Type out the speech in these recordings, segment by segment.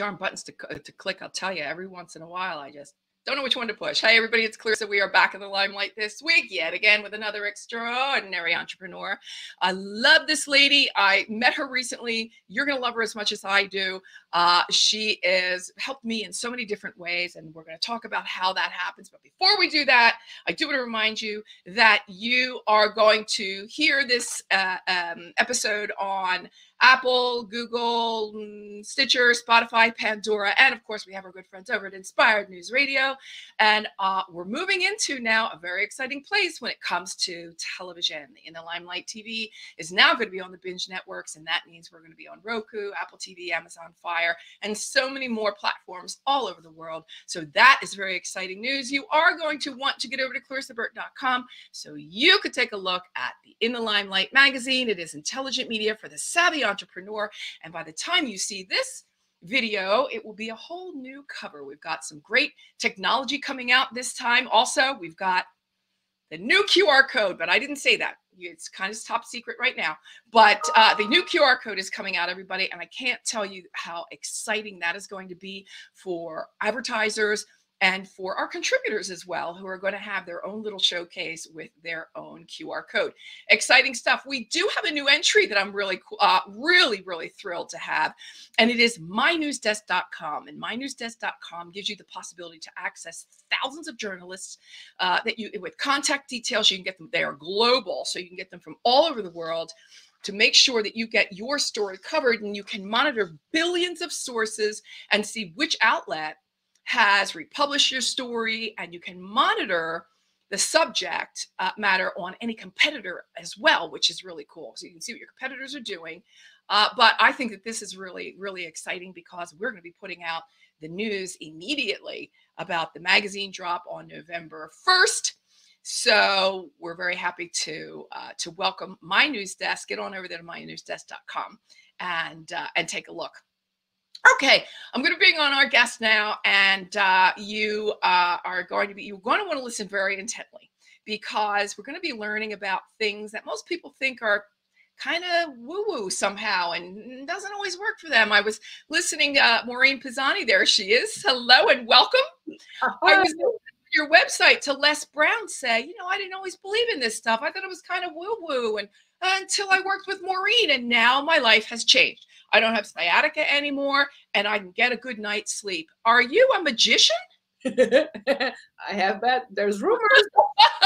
darn buttons to, to click. I'll tell you, every once in a while, I just don't know which one to push. Hi, everybody. It's Clarissa. We are back in the limelight this week yet again with another extraordinary entrepreneur. I love this lady. I met her recently. You're going to love her as much as I do. Uh, she has helped me in so many different ways, and we're going to talk about how that happens. But before we do that, I do want to remind you that you are going to hear this uh, um, episode on Apple, Google, mm, Stitcher, Spotify, Pandora, and of course, we have our good friends over at Inspired News Radio. And uh, we're moving into now a very exciting place when it comes to television. In the Limelight TV is now going to be on the binge networks, and that means we're going to be on Roku, Apple TV, Amazon Fire, and so many more platforms all over the world. So that is very exciting news. You are going to want to get over to clarissaburt.com so you could take a look at the In the Limelight magazine. It is intelligent media for the savvy entrepreneur. And by the time you see this, video, it will be a whole new cover. We've got some great technology coming out this time. Also, we've got the new QR code, but I didn't say that. It's kind of top secret right now. But uh, the new QR code is coming out, everybody. And I can't tell you how exciting that is going to be for advertisers, and for our contributors as well, who are going to have their own little showcase with their own QR code. Exciting stuff. We do have a new entry that I'm really, uh, really, really thrilled to have, and it is mynewsdesk.com. And mynewsdesk.com gives you the possibility to access thousands of journalists uh, that you with contact details. You can get them. They are global, so you can get them from all over the world to make sure that you get your story covered and you can monitor billions of sources and see which outlet has republished your story and you can monitor the subject uh, matter on any competitor as well, which is really cool. So you can see what your competitors are doing. Uh, but I think that this is really, really exciting because we're going to be putting out the news immediately about the magazine drop on November 1st. So we're very happy to uh, to welcome my news desk. Get on over there to mynewsdesk.com and uh, and take a look. Okay, I'm going to bring on our guest now, and uh, you uh, are going to be you're going to want to listen very intently because we're going to be learning about things that most people think are kind of woo-woo somehow and doesn't always work for them. I was listening uh Maureen Pisani, there she is. Hello and welcome. I was your website to Les Brown say, you know, I didn't always believe in this stuff. I thought it was kind of woo-woo and uh, until I worked with Maureen and now my life has changed. I don't have sciatica anymore, and I can get a good night's sleep. Are you a magician? I have that. There's rumors.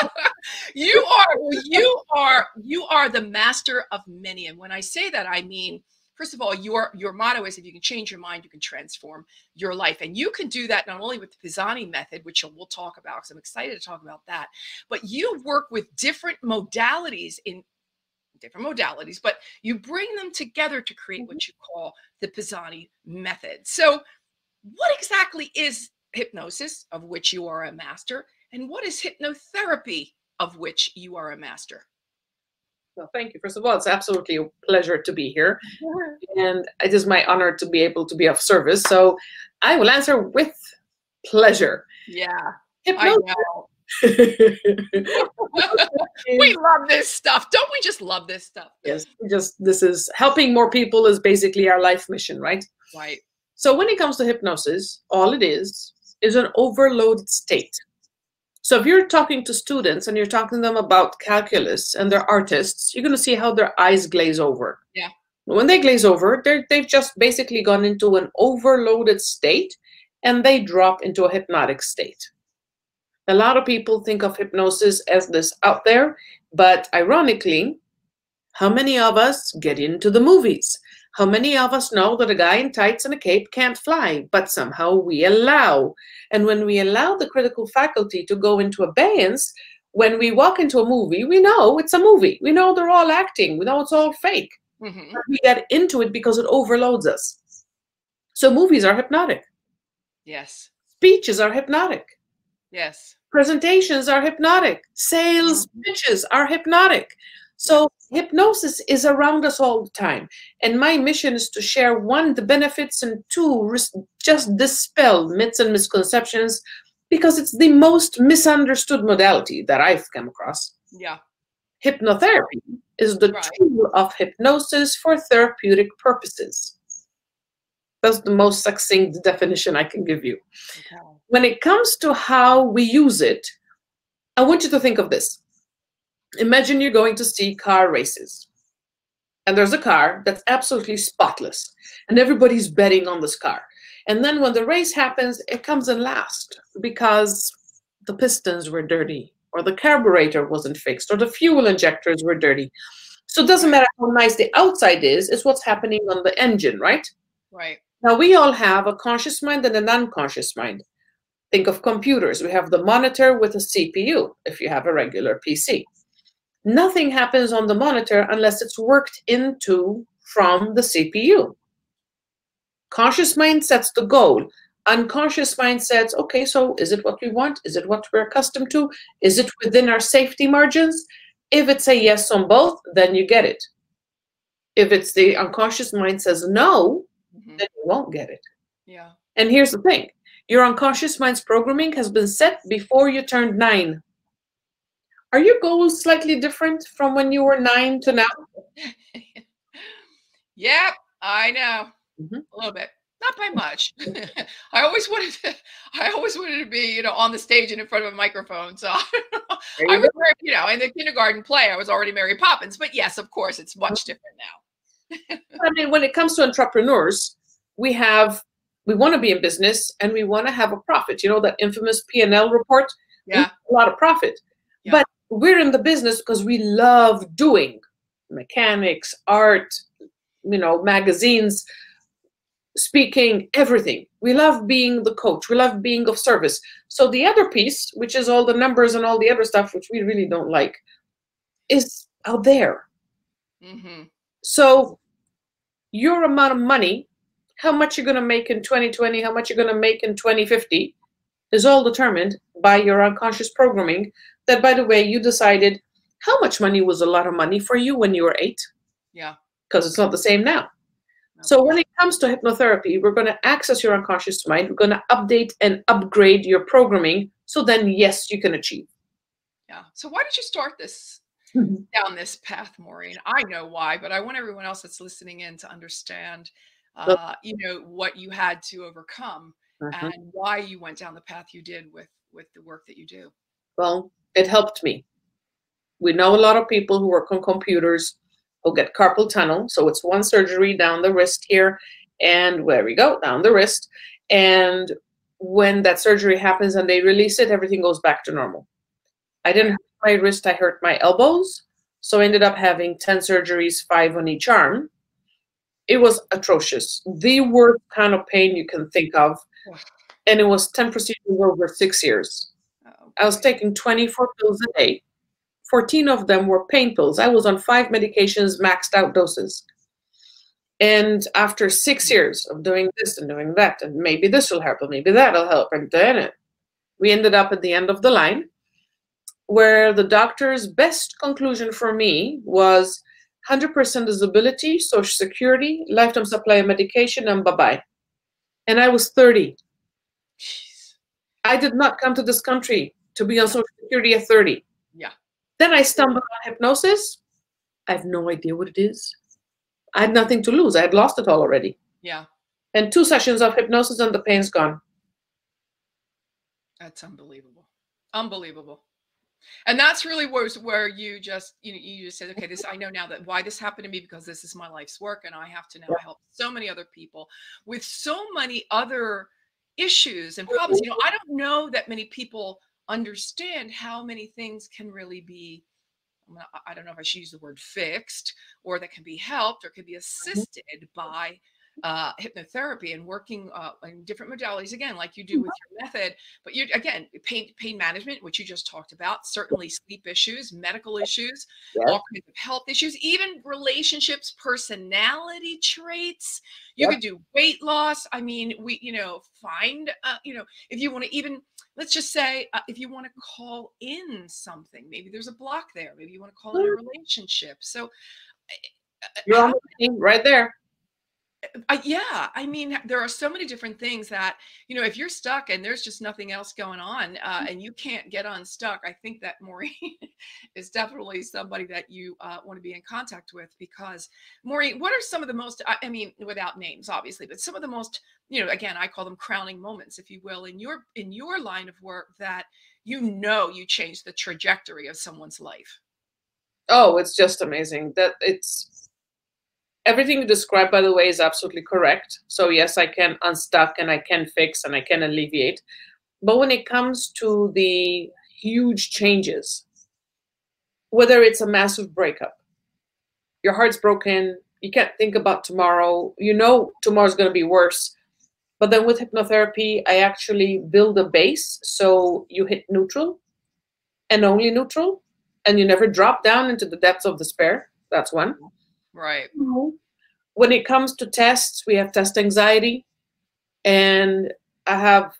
you are you are you are the master of many. And when I say that, I mean first of all, your your motto is if you can change your mind, you can transform your life. And you can do that not only with the Pisani method, which we'll talk about because I'm excited to talk about that, but you work with different modalities in different modalities, but you bring them together to create what mm-hmm. you call the Pisani method. So, what exactly is hypnosis, of which you are a master, and what is hypnotherapy, of which you are a master? Well, thank you. First of all, it's absolutely a pleasure to be here. And it is my honor to be able to be of service. So I will answer with pleasure. Yeah. Hypnosis we love this stuff. Don't we just love this stuff? Yes, just this is helping more people is basically our life mission, right? Right. So when it comes to hypnosis, all it is is an overloaded state. So if you're talking to students and you're talking to them about calculus and they're artists, you're going to see how their eyes glaze over. Yeah. When they glaze over, they they've just basically gone into an overloaded state and they drop into a hypnotic state. A lot of people think of hypnosis as this out there, but ironically, how many of us get into the movies? How many of us know that a guy in tights and a cape can't fly, but somehow we allow? And when we allow the critical faculty to go into abeyance, when we walk into a movie, we know it's a movie. We know they're all acting. We know it's all fake. Mm-hmm. We get into it because it overloads us. So movies are hypnotic. Yes. Speeches are hypnotic. Yes. Presentations are hypnotic. Sales mm-hmm. pitches are hypnotic. So hypnosis is around us all the time. And my mission is to share one, the benefits, and two, just dispel myths and misconceptions because it's the most misunderstood modality that I've come across. Yeah. Hypnotherapy is the right. tool of hypnosis for therapeutic purposes. That's the most succinct definition I can give you. Okay. When it comes to how we use it, I want you to think of this. Imagine you're going to see car races, and there's a car that's absolutely spotless, and everybody's betting on this car. And then when the race happens, it comes in last because the pistons were dirty, or the carburetor wasn't fixed, or the fuel injectors were dirty. So it doesn't matter how nice the outside is, it's what's happening on the engine, right? Right. Now, we all have a conscious mind and an unconscious mind. Think of computers. We have the monitor with a CPU if you have a regular PC. Nothing happens on the monitor unless it's worked into from the CPU. Conscious mind sets the goal. Unconscious mind says, okay, so is it what we want? Is it what we're accustomed to? Is it within our safety margins? If it's a yes on both, then you get it. If it's the unconscious mind says no, Mhm. then you won't get it. Yeah. And here's the thing your unconscious mind's programming has been set before you turned nine. Are your goals slightly different from when you were nine to now? yep, I know. Mhm. A little bit. Not by much. I always wanted to I always wanted to be, you know, on the stage and in front of a microphone. So I was you know, in the kindergarten play, I was already Mary Poppins. But yes, of course, it's much different now. I mean, when it comes to entrepreneurs, we have we want to be in business and we want to have a profit. You know that infamous P and L report. Yeah. a lot of profit, Yeah. but we're in the business because we love doing mechanics, art, you know, magazines, speaking, everything. We love being the coach. We love being of service. So the other piece, which is all the numbers and all the other stuff, which we really don't like, is out there. hmm So your amount of money, how much you're going to make in 2020, how much you're going to make in 2050, is all determined by your unconscious programming. That, by the way, you decided how much money was a lot of money for you when you were eight, Yeah. because it's not the same now. So when it comes to hypnotherapy, we're going to access your unconscious mind. We're going to update and upgrade your programming. So then, yes, you can achieve. Yeah. So why did you start this down this path, Maureen? I know why, but I want everyone else that's listening in to understand, uh, you know, what you had to overcome Mhm. and why you went down the path you did with with the work that you do. Well, it helped me. We know a lot of people who work on computers who get carpal tunnel. So it's one surgery down the wrist here, and where we go, down the wrist. And when that surgery happens and they release it, everything goes back to normal. I didn't hurt my wrist, I hurt my elbows. So I ended up having 10 surgeries, five on each arm. It was atrocious. The worst kind of pain you can think of. And it was 10 procedures over six years. Oh, I was oh, taking 24 pills a day. 14 of them were pain pills. I was on five medications, maxed out doses. And after six hmm. years of doing this and doing that, and maybe this will help, and maybe that'll help, and then it, we ended up at the end of the line where the doctor's best conclusion for me was 100% disability, social security, lifetime supply of medication, and bye bye. And I was 30. Jeez. I did not come to this country to be on social security at 30. Yeah. Then I stumbled on hypnosis. I have no idea what it is. I had nothing to lose. I had lost it all already. Yeah. And two sessions of hypnosis and the pain's gone. That's unbelievable. Unbelievable. And that's really was where you just, you know, you just said, okay, this I know now that why this happened to me because this is my life's work and I have to now Yeah. help so many other people with so many other issues and problems. You know, I don't know that many people understand how many things can really be I don't know if I should use the word fixed or that can be helped or can be mm-hmm. assisted by uh, hypnotherapy and working uh, in different modalities again, like you do with your method. But you again, pain pain management, which you just talked about, certainly sleep issues, medical issues, Yeah. all kinds of health issues, even relationships, personality traits. You Yep. could do weight loss. I mean, we you know find uh, you know if you want to even let's just say uh, if you want to call in something, maybe there's a block there. Maybe you want to call in a relationship. So. uh, You're on the thing right there. Uh, yeah, I mean, there are so many different things that you know. If you're stuck and there's just nothing else going on, uh, and you can't get unstuck, I think that Maureen is definitely somebody that you uh, want to be in contact with. Because Maureen, what are some of the most? I mean, without names, obviously, but some of the most, you know, again, I call them crowning moments, if you will, in your in your line of work that you know you changed the trajectory of someone's life. Oh, it's just amazing that it's everything you described, by the way, is absolutely correct. So yes, I can unstuck and I can fix and I can alleviate. But when it comes to the huge changes, whether it's a massive breakup, your heart's broken, you can't think about tomorrow, you know tomorrow's going to be worse. But then with hypnotherapy, I actually build a base. So you hit neutral and only neutral, and you never drop down into the depths of despair. That's one. Right. When it comes to tests, we have test anxiety, and I have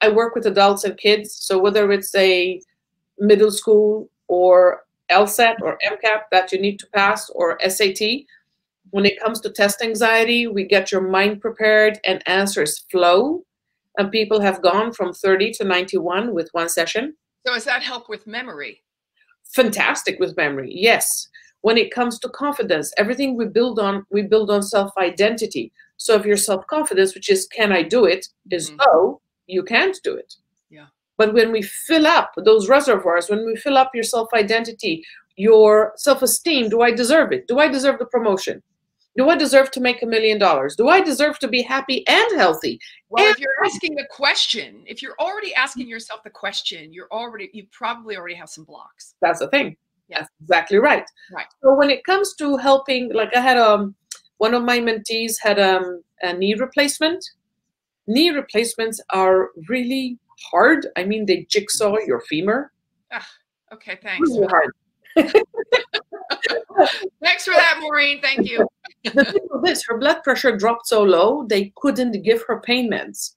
I work with adults and kids. So whether it's a middle school or LSAT or MCAT that you need to pass or SAT, when it comes to test anxiety, we get your mind prepared and answers flow. And people have gone from 30 to 91 with one session. So does that help with memory? Fantastic with memory, yes when it comes to confidence everything we build on we build on self-identity so if your self-confidence which is can i do it is mm-hmm. low you can't do it yeah but when we fill up those reservoirs when we fill up your self-identity your self-esteem do i deserve it do i deserve the promotion do I deserve to make a million dollars? Do I deserve to be happy and healthy? Well, and if you're asking the question, if you're already asking yourself the question, you're already you probably already have some blocks. That's the thing. Yes, exactly right. Right. So when it comes to helping, like I had um one of my mentees had um a knee replacement. Knee replacements are really hard. I mean, they jigsaw your femur. Ah, okay, thanks. Really hard. thanks for that, Maureen. Thank you. the thing with this, her blood pressure dropped so low they couldn't give her pain meds.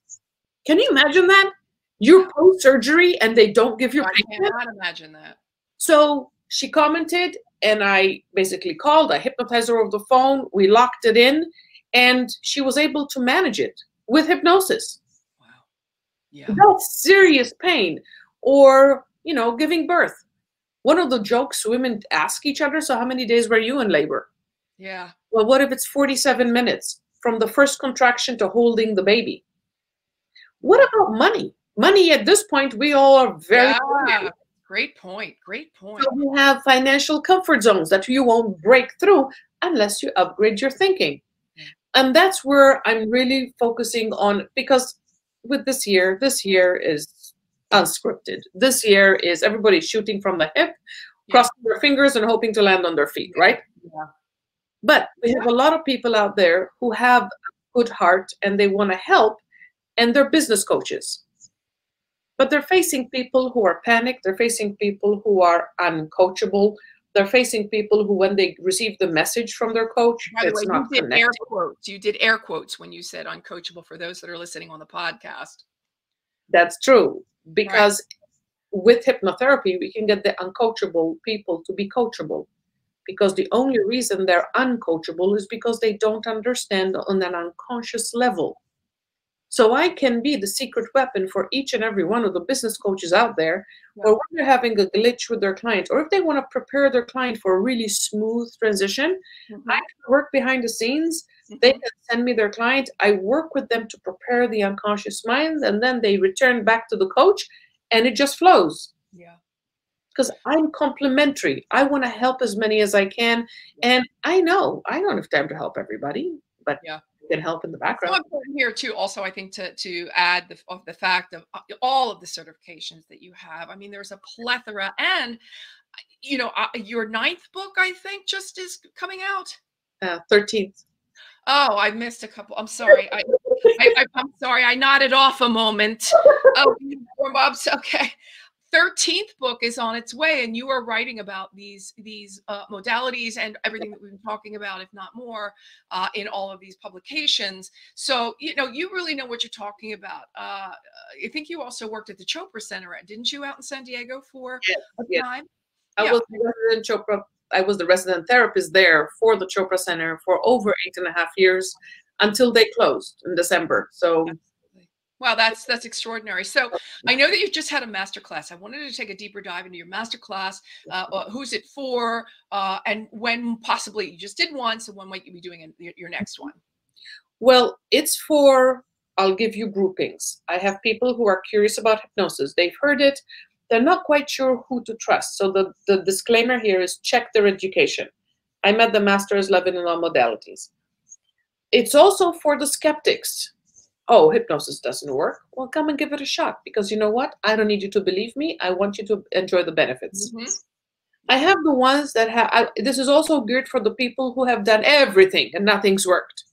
Can you imagine that? You're post surgery and they don't give you. I cannot meds? imagine that. So she commented and I basically called, I hypnotized her over the phone, we locked it in, and she was able to manage it with hypnosis. Wow. Yeah. That's serious pain. Or, you know, giving birth. One of the jokes women ask each other, so how many days were you in labor? Yeah. Well, what if it's 47 minutes from the first contraction to holding the baby? What about money? Money at this point, we all are very yeah. Great point. Great point. So you have financial comfort zones that you won't break through unless you upgrade your thinking. Mm. And that's where I'm really focusing on because with this year, this year is unscripted. This year is everybody shooting from the hip, yeah. crossing their fingers and hoping to land on their feet, right? Yeah. But we have a lot of people out there who have a good heart and they want to help, and they're business coaches but they're facing people who are panicked they're facing people who are uncoachable they're facing people who when they receive the message from their coach By the way, you did connected. air quotes you did air quotes when you said uncoachable for those that are listening on the podcast that's true because right. with hypnotherapy we can get the uncoachable people to be coachable because the only reason they're uncoachable is because they don't understand on an unconscious level so I can be the secret weapon for each and every one of the business coaches out there, yeah. or when they're having a glitch with their client, or if they want to prepare their client for a really smooth transition, mm-hmm. I can work behind the scenes. Mm-hmm. They can send me their client. I work with them to prepare the unconscious mind, and then they return back to the coach, and it just flows. Yeah. Because I'm complimentary. I want to help as many as I can. And I know I don't have time to help everybody, but yeah can help in the background. So important here too. Also, I think to to add the of the fact of uh, all of the certifications that you have. I mean, there's a plethora, and you know, uh, your ninth book I think just is coming out. Uh, thirteenth. Oh, I missed a couple. I'm sorry. I, I, am sorry. I nodded off a moment. Oh, okay. 13th book is on its way and you are writing about these these uh, modalities and everything that we've been talking about if not more uh, in all of these publications so you know you really know what you're talking about uh, i think you also worked at the chopra center didn't you out in san diego for yes, a yes. time i yeah. was the resident chopra i was the resident therapist there for the chopra center for over eight and a half years until they closed in December. So Wow, that's that's extraordinary. So I know that you've just had a master class. I wanted to take a deeper dive into your master class. Uh, uh, who's it for? Uh, and when possibly you just did one, so when might you be doing your next one? Well, it's for. I'll give you groupings. I have people who are curious about hypnosis. They've heard it. They're not quite sure who to trust. So the, the disclaimer here is check their education. I'm at the master's level in all modalities. It's also for the skeptics oh, hypnosis doesn't work. Well, come and give it a shot because you know what? I don't need you to believe me. I want you to enjoy the benefits. Mm-hmm. I have the ones that have, I, this is also geared for the people who have done everything and nothing's worked.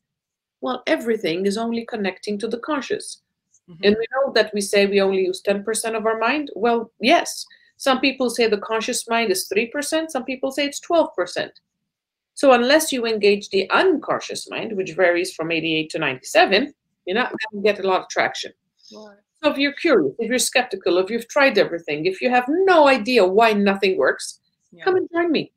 Well, everything is only connecting to the conscious. Mm-hmm. And we know that we say we only use 10% of our mind. Well, yes. Some people say the conscious mind is 3%, some people say it's 12%. So unless you engage the unconscious mind, which varies from 88 to 97, you're not going to get a lot of traction. Right. So if you're curious, if you're skeptical, if you've tried everything, if you have no idea why nothing works, yeah. come and join me.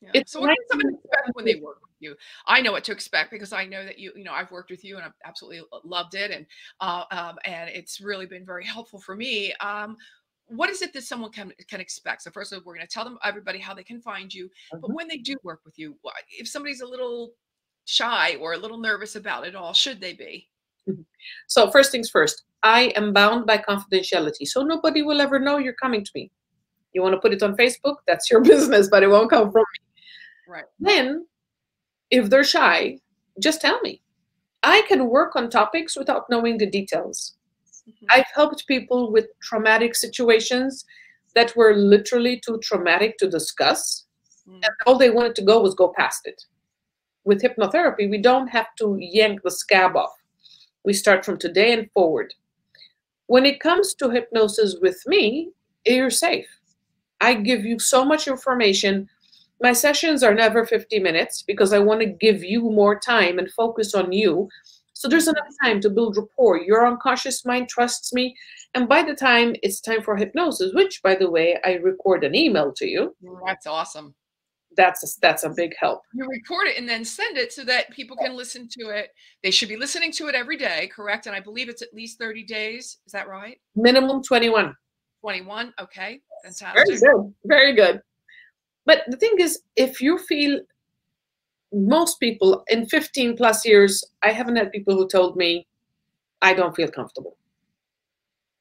Yeah. It's so what can someone expect when they work with you? I know what to expect because I know that you, you know, I've worked with you and I've absolutely loved it, and uh, um, and it's really been very helpful for me. Um, what is it that someone can can expect? So first of all, we're going to tell them everybody how they can find you. Mm-hmm. But when they do work with you, if somebody's a little shy or a little nervous about it all, should they be? So first things first, I am bound by confidentiality. So nobody will ever know you're coming to me. You want to put it on Facebook? That's your business, but it won't come from me. Right. Then, if they're shy, just tell me. I can work on topics without knowing the details. Mm-hmm. I've helped people with traumatic situations that were literally too traumatic to discuss. Mm. And all they wanted to go was go past it. With hypnotherapy, we don't have to yank the scab off we start from today and forward. When it comes to hypnosis with me, you're safe. I give you so much information. My sessions are never 50 minutes because I want to give you more time and focus on you. So there's enough time to build rapport. Your unconscious mind trusts me. And by the time it's time for hypnosis, which, by the way, I record an email to you. That's awesome that's a, that's a big help. You record it and then send it so that people can listen to it. They should be listening to it every day, correct? And I believe it's at least 30 days. Is that right? Minimum 21. 21. Okay. That's Fantastic. Very good. Very good. But the thing is, if you feel most people in 15 plus years, I haven't had people who told me, I don't feel comfortable.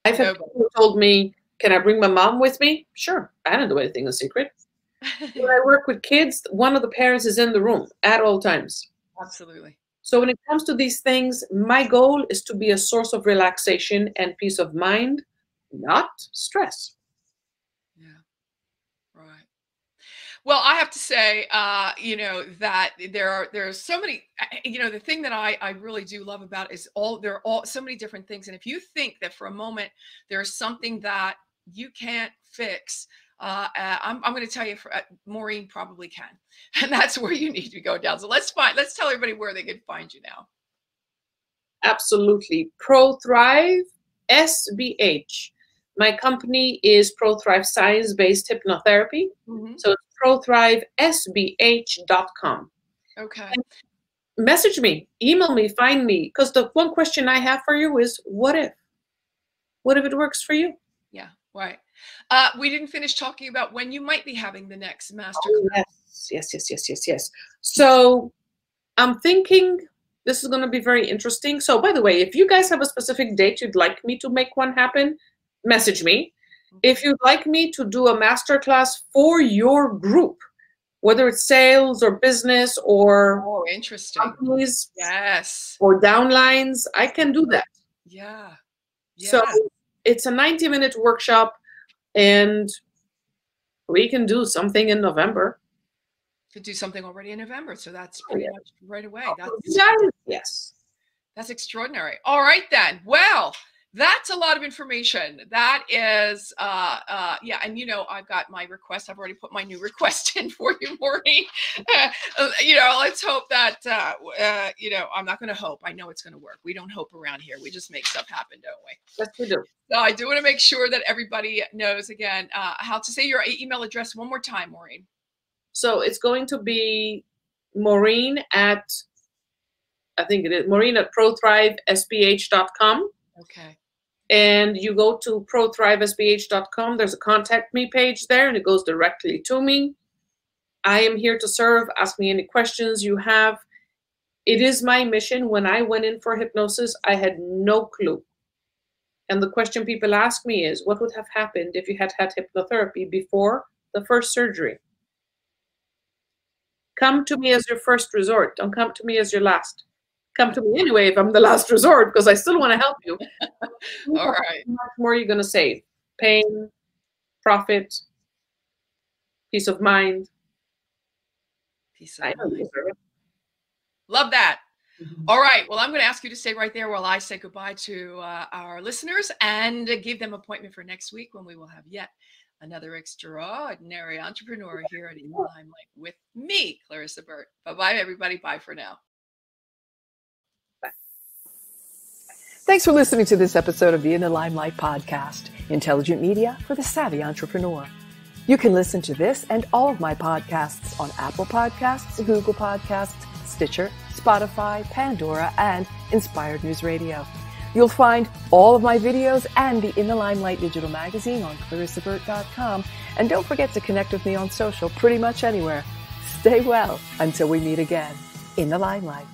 I've had no. people who told me, Can I bring my mom with me? Sure. I don't do anything in secret when I work with kids, one of the parents is in the room at all times. Absolutely. So when it comes to these things, my goal is to be a source of relaxation and peace of mind, not stress. Yeah. Right. Well, I have to say, uh, you know, that there are there are so many. You know, the thing that I I really do love about is all there are all so many different things. And if you think that for a moment there's something that you can't fix, uh, uh, I'm, I'm going to tell you, for, uh, Maureen probably can, and that's where you need to go down. So let's find, let's tell everybody where they can find you now. Absolutely, Pro Thrive SBH. My company is Pro Thrive Science Based Hypnotherapy. Mm-hmm. So it's prothrivesbh.com. Okay. And message me, email me, find me, because the one question I have for you is, what if? What if it works for you? Right. Uh, we didn't finish talking about when you might be having the next master oh, yes, yes, yes, yes, yes, yes. So I'm thinking this is going to be very interesting. So, by the way, if you guys have a specific date you'd like me to make one happen, message me. If you'd like me to do a master class for your group, whether it's sales or business or oh, interesting companies, yes, or downlines, I can do that. Yeah. yeah. So it's a 90 minute workshop and we can do something in November. Could do something already in November, so that's oh, pretty yeah. much right away. Oh, that's yes. That's extraordinary. All right then. Well, that's a lot of information. That is, uh, uh, yeah, and you know, I've got my request. I've already put my new request in for you, Maureen. Uh, you know, let's hope that, uh, uh, you know, I'm not going to hope. I know it's going to work. We don't hope around here. We just make stuff happen, don't we? Yes, we do. So I do want to make sure that everybody knows again uh, how to say your email address one more time, Maureen. So it's going to be Maureen at I think it is Maureen at prothrivesbh.com. Okay. And you go to prothriveSBH.com. There's a contact me page there, and it goes directly to me. I am here to serve. Ask me any questions you have. It is my mission. When I went in for hypnosis, I had no clue. And the question people ask me is what would have happened if you had had hypnotherapy before the first surgery? Come to me as your first resort. Don't come to me as your last. Come to me anyway if I'm the last resort because I still want to help you. All right. How much more are you going to save? Pain, profit, peace of mind. Peace of mind. Love that. Mm-hmm. All right. Well, I'm going to ask you to stay right there while I say goodbye to uh, our listeners and give them appointment for next week when we will have yet another extraordinary entrepreneur here at In the Limelight with me, Clarissa Burt. Bye bye, everybody. Bye for now. Thanks for listening to this episode of the In the Limelight podcast, intelligent media for the savvy entrepreneur. You can listen to this and all of my podcasts on Apple Podcasts, Google Podcasts, Stitcher, Spotify, Pandora, and Inspired News Radio. You'll find all of my videos and the In the Limelight digital magazine on clarissaburt.com. And don't forget to connect with me on social pretty much anywhere. Stay well until we meet again in the limelight.